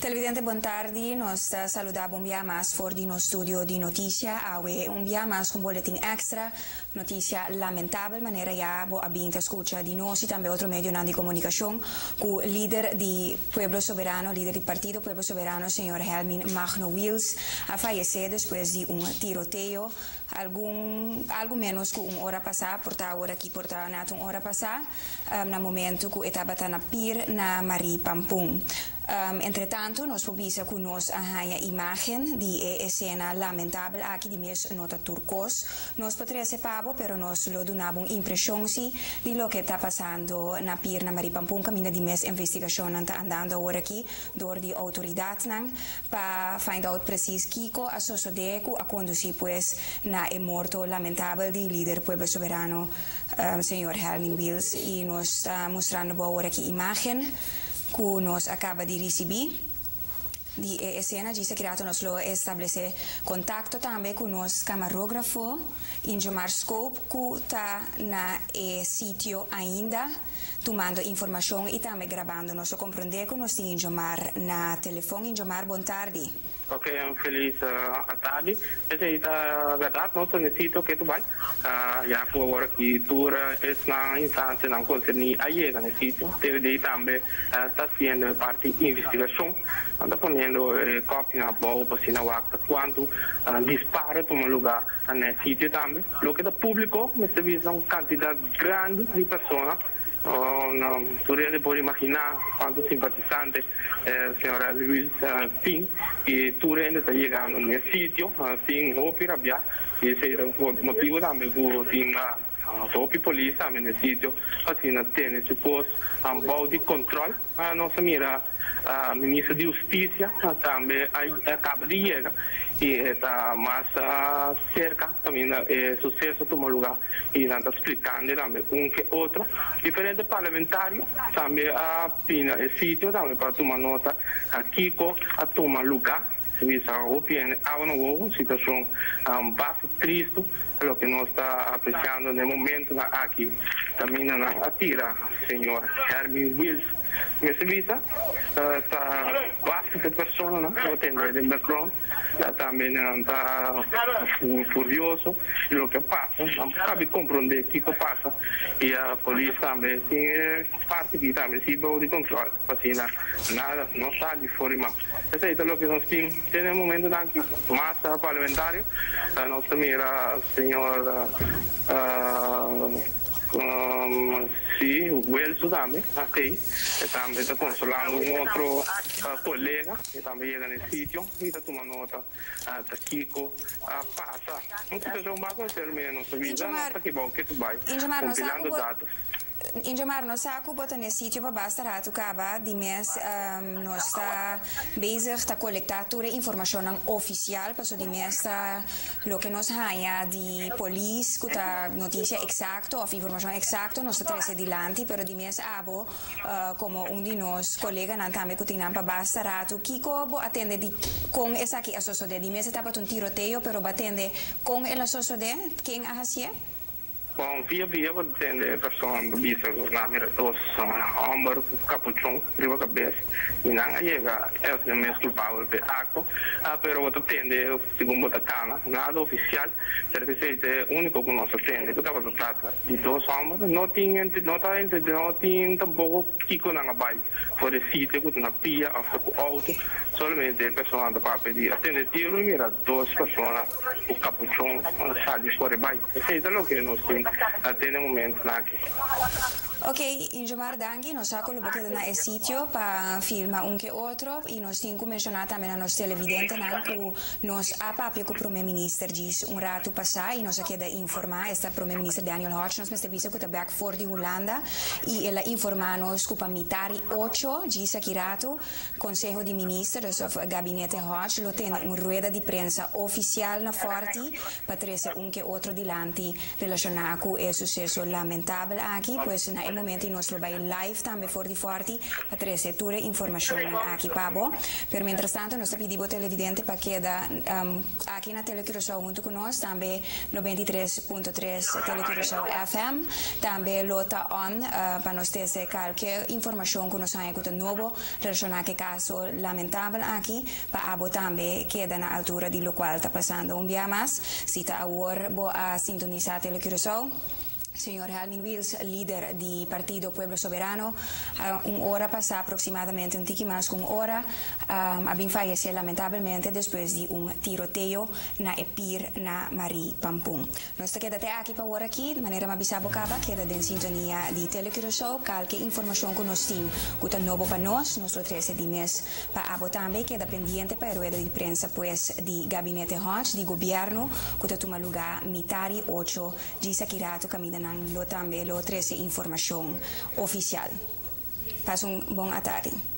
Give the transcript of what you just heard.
Televidente. Nós uh, saludamos um dia mais for de nosso estúdio de notícia. Awe um dia mais com boletim extra. Notícia lamentável, maneira já bo abinta escuta de nós e também outro meio de comunicação com o líder de Pueblo Soberano, líder do Partido Pueblo Soberano, senhor Helmin Magno Wills, a falecer depois de um tiroteio algum algo menos que uma hora passar, por a hora aqui por na uma hora passar, um, no momento que estava na pir na Marie Pampung. Um, entretanto, nós publica que nós a imagem de cena lamentável aqui de mes nota turcos. Nós poderíamos pabo, pero nós lo donamos impressão si de lo que está passando na pir na Marie Pampung, caminho de mes investigação está andando agora aqui, door de autoridades para find out precies kiko a sosodeco a conduzir pues na e morto lamentável de líder pueblo soberano um, senhor Helmin Wills e nós está mostrando agora aqui imagem que nos acaba de receber di escena dice creato nos lo establece contacto também com nos camarógrafo Injomar Scope que está na e sítio ainda tomando informação e também gravando nos compreender que nós temos na telefone Injomar boa tarde Ok, um feliz uh, tarde. Esse aí tá verdade, nós necessito que tu vai. Uh, já que agora que tu é na instância não consegue a chegar nesse sítio, teve daí também está sendo parte de investigação, está ponendo eh, cópia na boa se não acta quanto uh, dispara toma lugar nesse sítio também. O que é público, mas teve uma quantidade grande de pessoas Oh, no, podría imaginar cuántos simpatizantes eh, señora Luis uh, Ping y Turen está llegando en el sitio sin ópera y ese motivo también sin uh, policía también en el sitio así no tiene supos un um, de control. Uh, no se mira a ministra de Justiça também acaba de chegar e está mais uh, cerca também é sucesso tomou lugar e não está explicando também um que outro diferente parlamentário também a pina é sítio também para tomar nota. Aqui a tomar lugar há uma situação um, triste lo que nos está apreciando no momento aqui também na atira senhor Hermin Wills Questa vita sta eh, bastante persona, no? Eh, lo tende del Macron, também está furioso. E o que passa, não sabe comprender qué que passa e a polícia também tem parte que también sirve de controle assim nada, não sai de fora fuera más. Eso é o que nós temos, en el momento, más a nossa mira, senhora... Eh, sí, Welso también, aquí, también está consolando un otro uh, colega que también llega en el sitio. Y está tomando nota, uh, está Kiko, uh, pasa, situación va a ser menos, vida, no está que que tú vas, compilando dados. Injamar, nós está ocupando nesse sítio para basta rato caba de mês um, está bezig está coletar toda a informação oficial para de mês está o que nós ganha de polícia que tá notícia exato ou informação exato nós está adiante pero de mês abo uh, como um de nós colega não também tem para basta rato que como atende de, com essa aqui a de mês está para um tiroteio pero atende com ela sociedade quem a hacia com Via-Vievo da son bisa namira dos son ombro capuchón riba cabeza y é llega es de mes culpable de aco pero otro tende según botacana nada oficial serviço de é único que nos atende que estaba trata y dos hombres no tienen no está no tienen tampoco kiko na gabai por el sitio que na pia hasta con auto solamente personas de papel y atende tiro y mira dos personas o capuchón sale por el baile. Seite é o que nos tiene até no momento aqui. Ok, in Jomar Dangi non sa quello perché è sito pa filma un che altro e non stinco menzionata a me la nostra televidente nanku non sa proprio che Premier minister gis un rato passai non sa chiede informa e sta prome minister Daniel Hodge non smeste visto che ta back for di Hollanda e la informano scupa mitari ocho gis akirato consejo di minister del suo gabinete Hodge lo tiene un rueda di prensa ufficiale na forti patrese un che altro dilanti relazionato e successo lamentabile anche pues na momento y nos lo va live di forti a trazer toda información aquí pabo. Pero mientras tanto, nos pedimos televidente para que da um, aquí na Telecurosao junto con nós, também 93.3 Telecurosao FM, também lota on uh, para nós ter qualquer informação que nós temos com novo relacionado com caso lamentável aqui, para abo também queda na altura de lo qual está passando um dia mais, se está agora a sintonizar Telecurosao. Señor Helmin Wills, líder del Partido Pueblo Soberano, uh, una hora pasada aproximadamente, un tiki más que una hora, um, ha fallecido lamentablemente después de un tiroteo na Epir na Marie Pampung. Nos quedate aquí para ahora aquí, de manera más bisabo caba, queda en sintonía de Telecuro Show, calque información con nos team, que nuevo para nos, nuestro 13 de mes, para abo también queda pendiente para rueda de prensa pues de gabinete Hodge, de gobierno, que toma lugar mitari 8, de Sakirato, camina lo tambe lo 13 información oficial. Pasong bong atari.